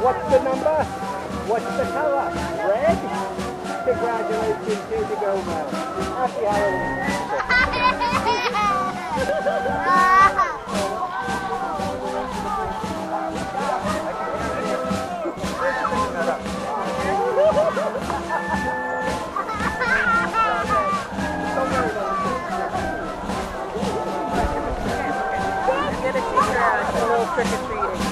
What's the number? What's the colour? Red? Congratulations, here you go, Mel. Happy Halloween. Trick or treating.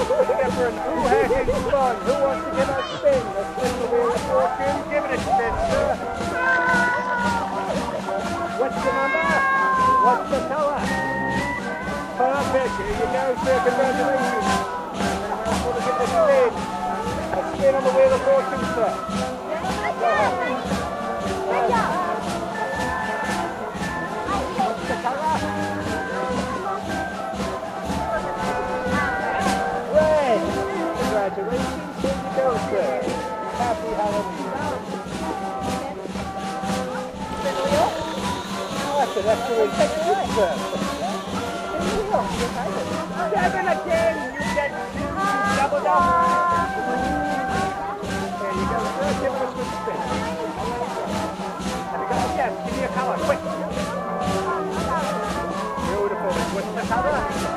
Different. Who has any fun? Who wants to give a spin? A spin the wheel of fortune? Give it a spin, sir. What's the number? What's the colour? Perfect. Here you go, sir. Congratulations. Going to give a spin. A spin on the wheel of fortune, sir. happy Halloween. That's the way you Seven again. You get double double. There you go. Give it a good spin. Yes, give me a color, quick. Beautiful. What's the color?